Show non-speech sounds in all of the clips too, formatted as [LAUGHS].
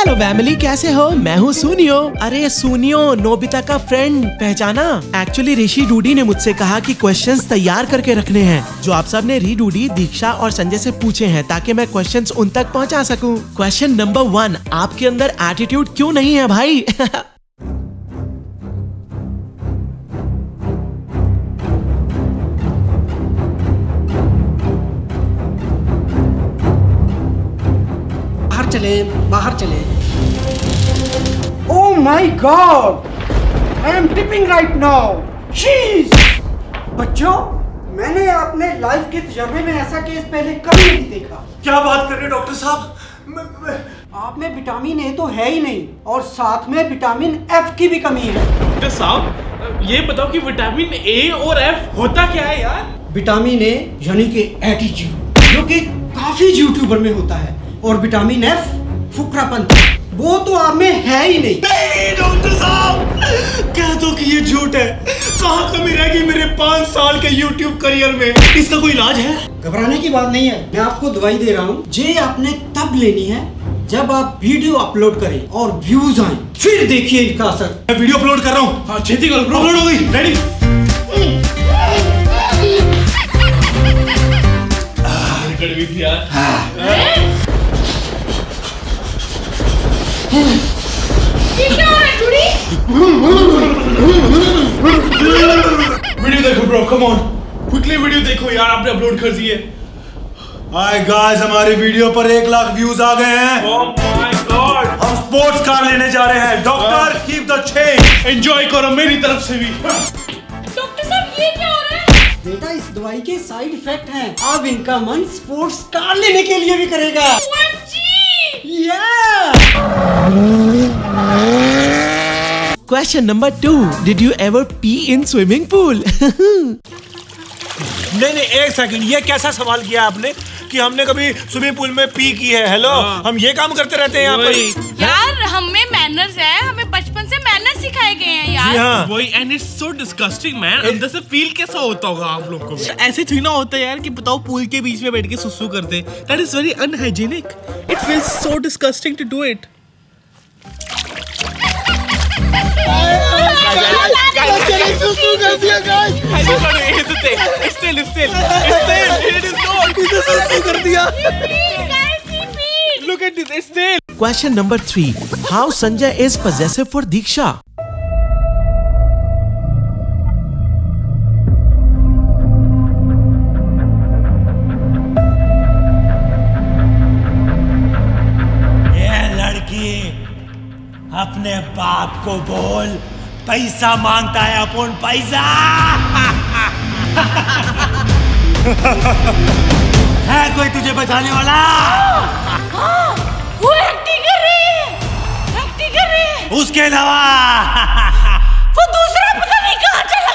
Hello family कैसे हो? मैं हूँ सुनियो। अरे, सुनियो, नोबिता का फ्रेंड पहचाना? एक्चुअली ऋषि डूडी ने मुझसे कहा कि क्वेश्चंस तैयार करके रखने हैं, जो आप सबने री डूडी, दीक्षा और संजय से पूछे हैं, ताकि मैं क्वेश्चंस उन तक पहुँचा सकूँ। क्वेश्चन नंबर वन आपके अंदर एटीट्यूड क्यों नहीं है भाई? [LAUGHS] चले बाहर चले। ओ my god I am tipping right now sheesh बच्चों मैंने अपने लाइफ के तजर्बे में ऐसा केस पहले कभी नहीं देखा। क्या बात कर रहे हैं डॉक्टर साहब? आप में विटामिन ए तो है ही नहीं और साथ में विटामिन एफ़ की भी कमी है। डॉक्टर साहब ये बताओ कि विटामिन ए और एफ़ होता क्या है यार? विटामिन ए यानी कि एटीट्यूड जो कि काफ़ी यूट्यूबर में होता है। और विटामिन एफ़ फुकरापन वो तो आप में है ही नहीं। नहीं डॉक्टर साहब कह दो कि ये झूठ है। कहाँ कमी रह गई मेरे पाँच साल के YouTube करियर में? इसका कोई इलाज है? घबराने की बात नहीं है। मैं आपको दवाई दे रहा हूँ। ये आपने तब लेनी है जब आप वीडियो अपलोड करें और व्यूज़ आए। फिर देखिए इनका असर। मैं वीडियो अपलोड कर रहा हूँ। हाँ अपलोड हो गई। रेडी वीडियो देखो bro come on quickly video देखो यार आपने अपलोड कर दी है। हाय गाइस हमारी वीडियो पर एक लाख व्यूज़ आ गए हैं। ओह माय गॉड हम स्पोर्ट्स कार लेने जा रहे हैं। Doctor keep the change enjoy करो मेरी तरफ़ से भी। डॉक्टर साहब ये क्या हो रहा है? बेटा इस दवाई के साइड इफ़ेक्ट हैं। अब इनका मन स्पोर्ट्स कार लेने के लिए भी करेगा। OMG! Question number two did you ever pee in swimming pool नहीं नहीं एक सेकंड ये कैसा सवाल किया आपने कि हमने कभी स्विमिंग पूल में पी की है? हेलो हम ये काम करते रहते हैं यहाँ पर। यार हमें मैनर्स है हमें बचपन से मैनर्स सिखाए गए हैं यार हाँ वही and it's so disgusting man अंदर से फील कैसा होता होगा आप लोग को ऐसे थी ना होता है यार कि बताओ पूल के बीच में बैठ के सुसु करते that is very unhygienic it feels so disgusting to do it Sanjay is possessive for Diksha ये लड़की अपने बाप को बोल पैसा माँगता है अपन पैसा। [LAUGHS] है कोई तुझे बचाने वाला? वो एक्टिंग कर रही है। एक्टिंग कर रही है। उसके अलावा। वो दूसरा पता नहीं कहाँ चला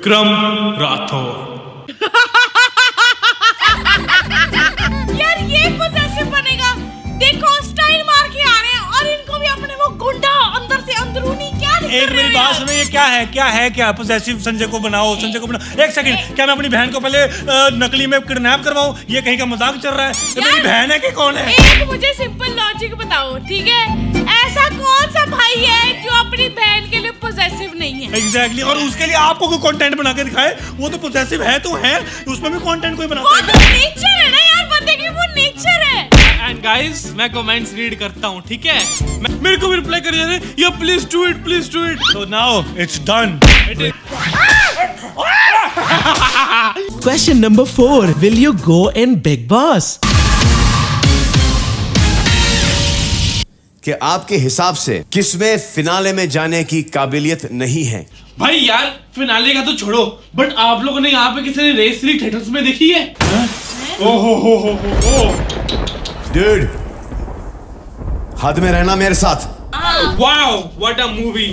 विक्रम राठौर। [LAUGHS] यार ये पोजेसिव बनेगा। देखो एक मेरी बात? सुनो ये क्या है क्या है क्या पोजेसिव संजय को बनाओ संजय को बनाओ। एक सेकंड क्या मैं अपनी बहन को पहले नकली में किडनैप करवाऊं? ये कहीं का मज़ाक चल रहा है? ये मेरी बहन है कि कौन है? एक मुझे सिंपल लॉजिक बताओ ठीक है? ऐसा कौन सा भाई है जो अपनी बहन के लिए पोजेसिव नहीं है? एग्जैक्टली और उसके लिए आपको कोई कंटेंट बना के दिखाए? वो तो पोजेसिव है तो है उसमें भी कंटेंट कोई बनाता है। तो नेचर है ना यार बंदे की वो नेचर है। एंड गाइस मैं कमेंट्स रीड करता हूँ ठीक है? मेरे को भी रिप्लाई कर देना या please do it please do it तो now it's done Question number four. Will you go in Big Boss? कि आपके हिसाब से किसमें फिनाले में जाने की काबिलियत नहीं है? भाई यार फिनाले का तो छोड़ो बट आप लोगों ने यहाँ पे किसी ने रेस थ्री थिएटर्स में देखी है? ओहो हो हो हो हो। डूड हद में रहना मेरे साथ। वाओ व्हाट अ मूवी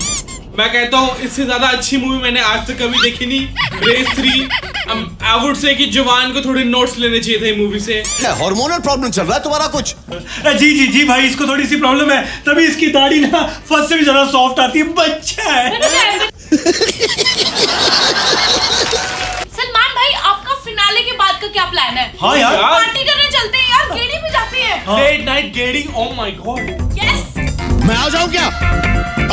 मैं कहता हूँ इससे ज़्यादा अच्छी मूवी मैंने आज तक कभी देखी नहीं। Race three I would say कि जवान को थोड़े नोट्स लेने चाहिए थे मूवी से। हार्मोनल प्रॉब्लम चल रहा है तुम्हारा कुछ? जी जी जी भाई इसको थोड़ी सी प्रॉब्लम है। तभी इसकी दाढ़ी ना फ़र्स्ट से भी ज़्यादा सॉफ्ट आती है। बच्चा है। फिनाले के क्या प्लान है? हाँ यार। पार्टी करने चलते हैं यार गेड़ी भी जाते हैं। लेट नाइट गेडिंग ओ माय गॉड यस मैं आ जाऊँ क्या?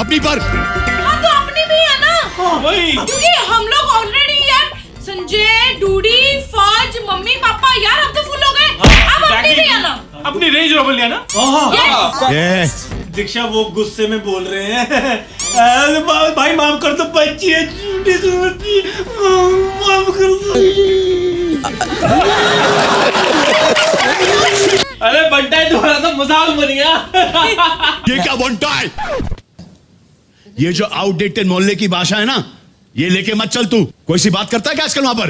अपनी पर। हाँ तो अपनी भी है ना। वही। क्योंकि हम लोग ऑलरेडी यार संजय डूडी फौज मम्मी पापा यार अब तो फुल हो गए। अब अपनी भी है ना। अपनी रेंज रोवर लिया ना? Yes. दीक्षा वो गुस्से में बोल रहे हैं। अरे भाई माफ़ कर दो बच्ची है झूठी सूरती माफ़ कर दो। अरे बंटा है तुम्हारा तो मज़ाक बन गया। ये क्या बनता है? ये जो आउटडेटेड मोहल्ले की भाषा है ना ये लेके मत चल तू। कोई सी बात करता है क्या आजकल वहाँ पर?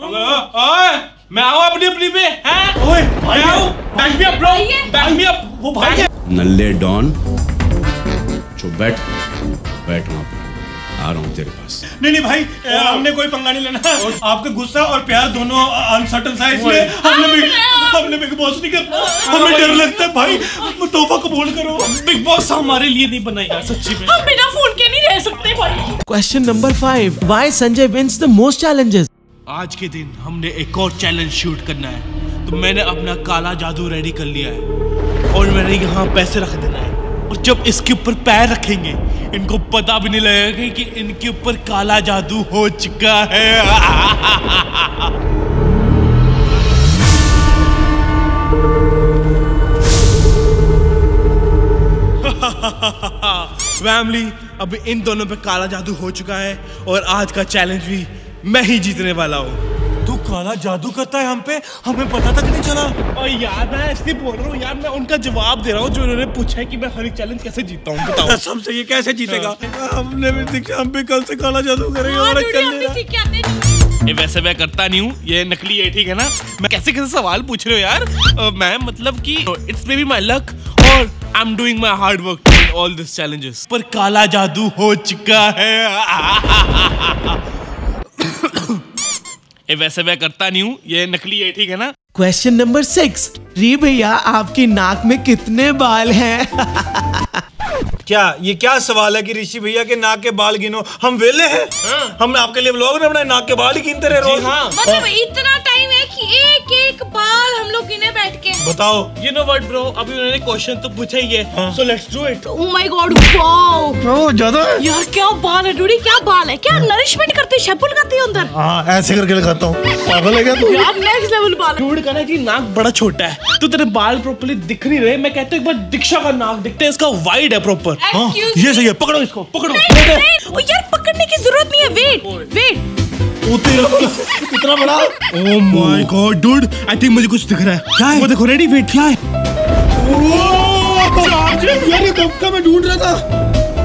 ओए मैं आऊँ अपनी अपनी पे हैं? ओए मैं भाई आऊँ back me up bro back me up वो भाई नल्ले डॉन चुप बैठ बैठ वहाँ पर। आ रहा हूँ तेरे पास। नहीं नहीं भाई हमने कोई पंगा नहीं लेना। आपका गुस्सा और प्यार दोनों अनसर्टन सा इसलिए हमने भी हमने बिग बॉस नहीं करना हमें डर लगता है भाई तोहफा कबूल करो। बिग बॉस हमारे लिए नहीं बना यार सच्ची में। हम बिना फ़ोन के नहीं रह सकते भाई। Question number five. Why Sanjay wins the most challenges? आज के दिन हमने एक और चैलेंज शूट करना है। तो मैंने अपना काला जादू रेडी कर लिया है। और मैंने यहाँ पैसे रख देना है। और जब इसके ऊपर पैर रखेंगे, इनको पता भी नहीं लगेगा कि इनके ऊपर काला जादू हो चुका है। [LAUGHS] फैमिली अब इन दोनों पे काला जादू हो चुका है और आज का चैलेंज भी मैं ही जीतने वाला हूँ। काला जादू करता है हम पे। हमें पता तक नहीं चला। और यार मैं इसलिए बोल रहा हूँ यार मैं उनका जवाब दे रहा हूँ जो उन्होंने पूछा है कि मैं हर एक चैलेंज कैसे जीतता हूँ बताओ। [LAUGHS] सबसे ये कैसे जीतेगा? हमने भी दीक्षा हम भी कल से काला जादू करेंगे हाँ। सीख हैं। ये वैसे मैं करता नहीं हूँ ये नकली है ठीक है ना? मैं कैसे कैसे सवाल पूछ रहे हो यार? मैं मतलब कि it's maybe my luck और I am doing my hard work all this challenges पर काला जादू हो चुका है। [LAUGHS] ये वैसे मैं करता नहीं हूँ ये नकली है ठीक है ना? क्वेश्चन नंबर सिक्स री भैया आपकी नाक में कितने बाल हैं? [LAUGHS] क्या ये क्या सवाल है कि ऋषि भैया के नाक के बाल गिनो? हम वेले हैं। हाँ। हमने आपके लिए ब्लॉग ना बनाए नाक के बाल ही गिनते रहे रोज। हाँ। मतलब इतना टाइम है कि एक एक बाल हम लोग गिने बैठ के। बताओ। यू नो व्हाट ब्रो अभी उन्होंने क्वेश्चन तो पूछा ही है। So let's do it oh my god wow ज़्यादा? यार क्या बाल है डूडी? क्या बाल है? क्या नरिशमेंट करते शैम्पू लगाते हो अंदर? हाँ ऐसे करके लगाता हूँ। पागल है क्या तू? यार नेक्स्ट लेवल बाल। है। डूड कहना कि नाक बड़ा छोटा है। तो तेरे बाल प्रॉपर्ली दिख नहीं रहे। मैं कहता हूँ एक बार दीक्षा का नाक दिखता है इसका वाइड है प्रॉपर Excuse ये सही है पकड़ो इसको पकड़ो। यार पकड़ने की ज़रूरत नहीं है। वेट वेट कितना बड़ा? ओह my god dude I think मुझे कुछ दिख रहा है। क्या है? वो देखो रेडी वेट क्या है? यार ये कब का मैं ढूंढ रहा था?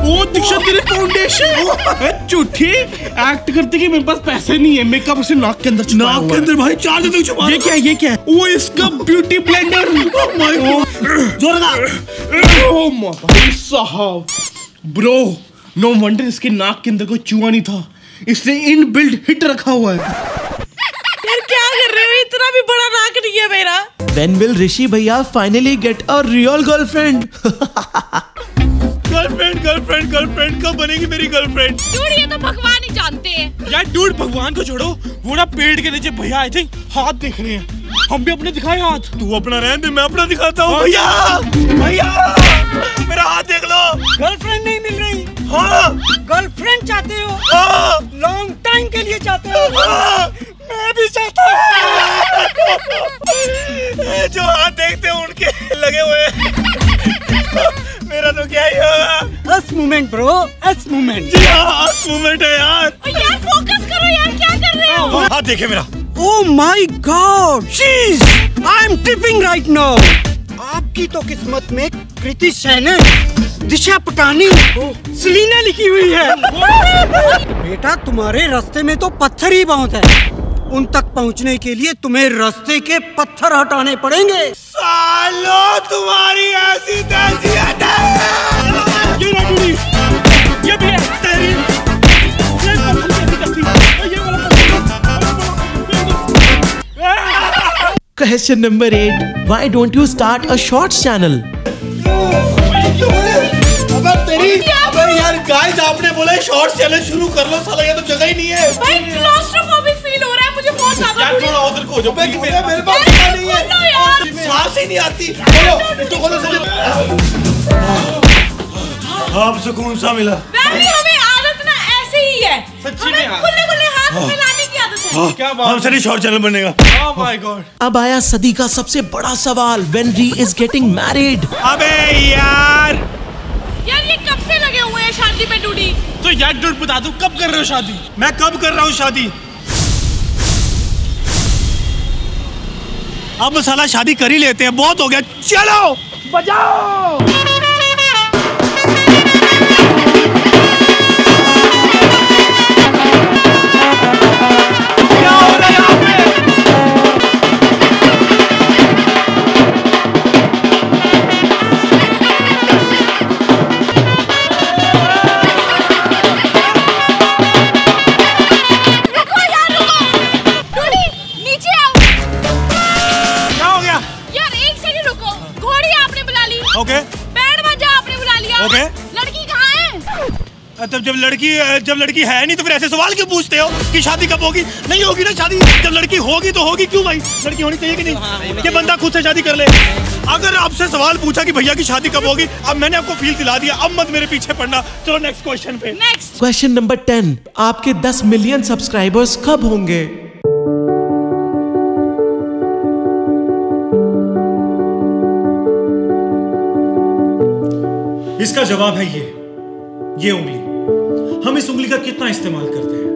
ओ दीक्षा तेरे फाउंडेशन झूठी। एक्ट करते कि मेरे पास पैसे नहीं है मेकअप उसे नाक के अंदर छुपाया नाक के अंदर भाई चार दिन छुपा ये क्या है ये क्या है? वो इसका ब्यूटी ब्लेंडर माय गॉड ज़ोर लगा। ओ भाई साहब। ब्रो नो वंडर इसके नाक के अंदर कोई चूहा नहीं था। इसने इन बिल्ड हिट रखा हुआ है। यार क्या कर रहे हो? इतना भी बड़ा नाक नहीं है मेरा। When will Rishi भैया finally get a real girlfriend? Girlfriend girlfriend girlfriend कब बनेगी मेरी गर्लफ्रेंड डूड ये तो भगवान ही जानते हैं। यार डूड भगवान को छोड़ो। वो ना पेड़ के नीचे भैया आई थिंक हाथ देख रहे हैं। हम भी अपने दिखाए हाथ। तू अपना रहने दे मैं अपना दिखाता हूँ भैया! भैया! मेरा हाथ देख लो। गर्लफ्रेंड नहीं मिल रही। हाँ। गर्लफ्रेंड चाहते हो? हाँ। लॉन्ग टाइम के लिए चाहते हो? हाँ। मैं भी चाहता हूँ। [LAUGHS] जो हाथ देखते हो उनके लगे हुए [LAUGHS] मेरा तो क्या ही होगा? Us movement bro us movement जी हाँ अस मूवमेंट है यार। यार फोकस करो यार क्या कर रहे हो? हाथ देखे मेरा। ओ my god jeez I am tripping right now आपकी तो किस्मत में कृति सैनन दिशा पटानी। सलीना लिखी हुई है। [LAUGHS] बेटा तुम्हारे रास्ते में तो पत्थर ही बहुत है। उन तक पहुँचने के लिए तुम्हें रास्ते के पत्थर हटाने पड़ेंगे। सालो तुम्हारी ऐसी तैसी ये भी है। तेरी। ये पत्थर कैसी करती है? ये वाला पत्थर। क्वेश्चन गाइस आपने बोला शॉर्ट चैनल शुरू कर लो साला ये तो जगह ही नहीं है। भाई क्लॉस्ट्रोफोबिक फील हो रहा है मुझे बहुत ज़्यादा यार थोड़ा उधर को हो जाओ मेरे मेरे पास जगह नहीं है। सांस ही नहीं आती। बोलो इसको खोलो से आप सुकून सा मिला। हमें आदत ना ऐसे ही है। सच्ची में हमें खुले खुले हाथ मिलाने की आदत क्या हम शॉर्ट चैनल बनेगा। Oh अब आया सदी का सबसे बड़ा सवाल वेन री इज़ गेटिंग मैरिड अबे यार! यार, ये कब से लगे हुए हैं शादी पे, डूडी? तो यार, डूड, बता दू, कब कर रहे हो शादी? मैं कब कर रहा हूँ शादी? अब मसाला शादी कर ही लेते हैं, बहुत हो गया। चलो! रुको जब लड़की है नहीं तो फिर ऐसे सवाल क्यों पूछते हो कि शादी कब होगी? नहीं होगी ना शादी। जब लड़की होगी तो होगी क्यों भाई? लड़की होनी चाहिए कि नहीं? ये बंदा खुद से शादी कर ले। अगर आपसे सवाल पूछा कि भैया की शादी कब होगी अब मैंने आपको फील दिला दिया अब मत मेरे पीछे पड़ना। चलो नेक्स्ट क्वेश्चन पे। नेक्स्ट क्वेश्चन नंबर टेन आपके 10 मिलियन सब्सक्राइबर्स कब होंगे? इसका जवाब है ये। ये उंगली। हम इस उंगली का कितना इस्तेमाल करते हैं?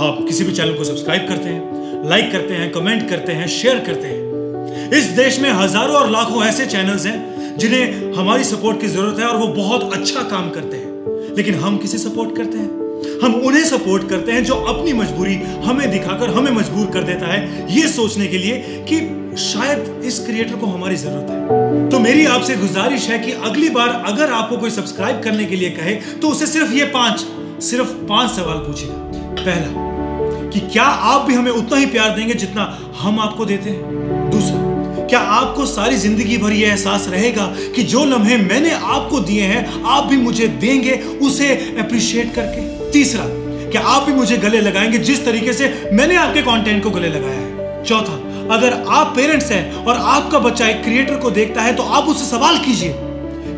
आप किसी भी चैनल को सब्सक्राइब करते हैं लाइक करते हैं कमेंट करते हैं शेयर करते हैं। इस देश में हज़ारों और लाखों ऐसे चैनल्स हैं जिन्हें हमारी सपोर्ट की ज़रूरत है और वो बहुत अच्छा काम करते हैं। लेकिन हम किसे सपोर्ट करते हैं? हम उन्हें सपोर्ट करते हैं जो अपनी मजबूरी हमें दिखाकर हमें मजबूर कर देता है ये सोचने के लिए कि शायद इस क्रिएटर को हमारी ज़रूरत है। तो मेरी आपसे गुजारिश है कि अगली बार अगर आपको कोई सब्सक्राइब करने के लिए कहे तो उसे सिर्फ़ ये पाँच सिर्फ़ पाँच सवाल पूछिएगा पहला, कि क्या आप भी हमें उतना ही प्यार देंगे जितना हम आपको देते हैं? दूसरा, क्या आपको सारी ज़िंदगी भर यह एहसास रहेगा कि जो लम्हे मैंने आपको दिए हैं, आप भी मुझे देंगे, उसे अप्रिशिएट करके? तीसरा, क्या आप भी मुझे गले लगाएँगे जिस तरीके से मैंने आपके कंटेंट को गले लगाया है? चौथा, अगर आप पेरेंट्स हैं और आपका बच्चा एक क्रिएटर को देखता है तो आप उससे सवाल कीजिए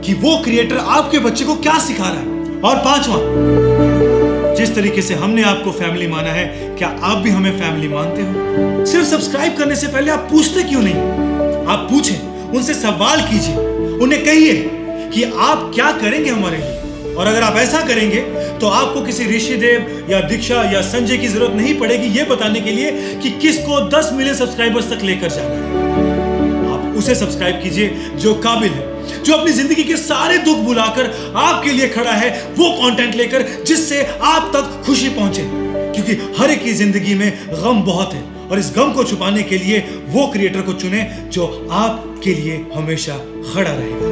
कि वो क्रिएटर आपके बच्चे को क्या सिखा रहा है? और पांचवा जिस तरीके से हमने आपको फैमिली माना है, क्या आप भी हमें फैमिली मानते हो? सिर्फ़ सब्सक्राइब करने से पहले आप पूछते क्यों नहीं? आप पूछें, उनसे सवाल कीजिए, उन्हें कहिए कि आप क्या करेंगे हमारे लिए। और अगर आप ऐसा करेंगे तो आपको किसी ऋषिदेव या दीक्षा या संजय की ज़रूरत नहीं पड़ेगी ये बताने के लिए कि किसको 10 मिलियन सब्सक्राइबर्स तक लेकर जाना है। उसे सब्सक्राइब कीजिए, जो काबिल है, जो अपनी ज़िंदगी के सारे दुख बुलाकर आपके लिए खड़ा है, वो कंटेंट लेकर जिससे आप तक खुशी पहुँचे। क्योंकि हर एक की ज़िंदगी में गम बहुत है, और इस गम को छुपाने के लिए वो क्रिएटर को चुने जो आपके लिए हमेशा खड़ा रहेगा।